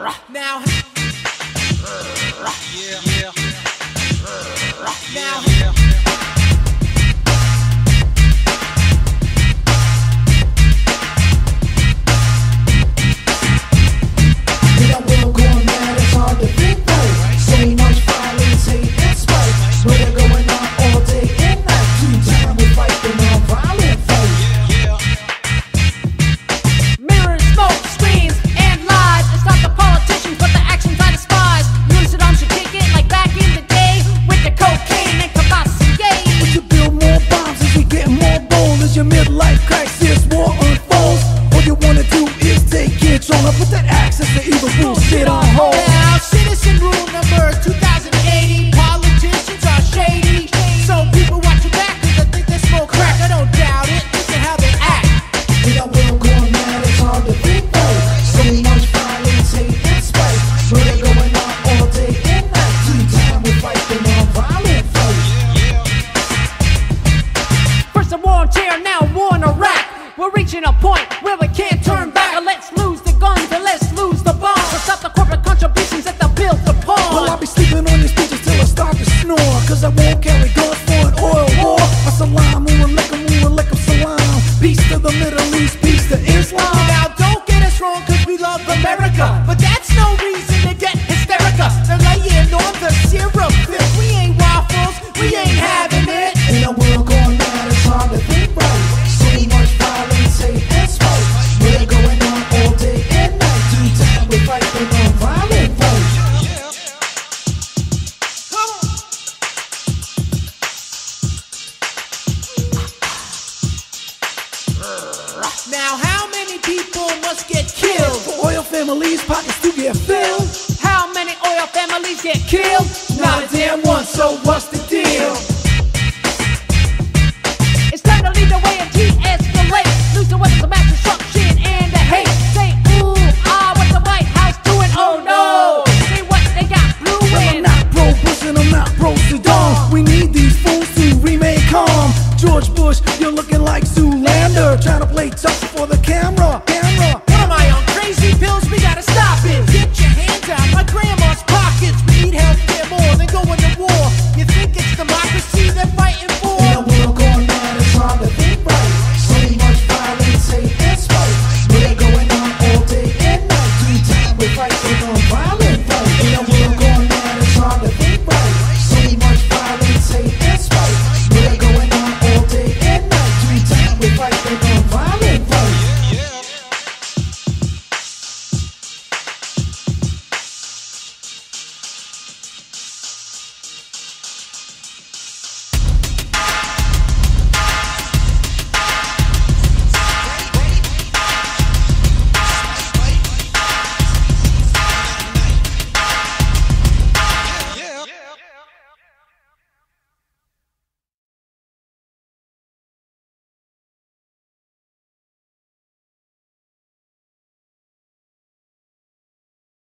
Now, Yeah, now, terror, now a war in Iraq. We're reaching a point where we can't turn back. Let's lose the guns and let's lose the bombs. Let's stop the corporate contributions that they built upon. Well, I'll be sleeping on your speeches till I start to snore. Cause I won't carry guns for an oil war. Assalamu alaikum, alaikum salam. Peace to the Middle East, peace to Islam. Now, don't get us wrong, cause we love America. People must get killed? For oil families, pockets to get filled. How many oil families get killed? Not a damn one, so what's the deal? It's time to lead the way and de-escalate. Lose the weapons of mass destruction and the hate. Say ooh ah, what the White House doing? Oh no! Say what they got Well, I'm not pro Bush and I'm not pro Saddam. We need these fools to remain calm. George Bush, you're looking like Zoolander, trying to play tough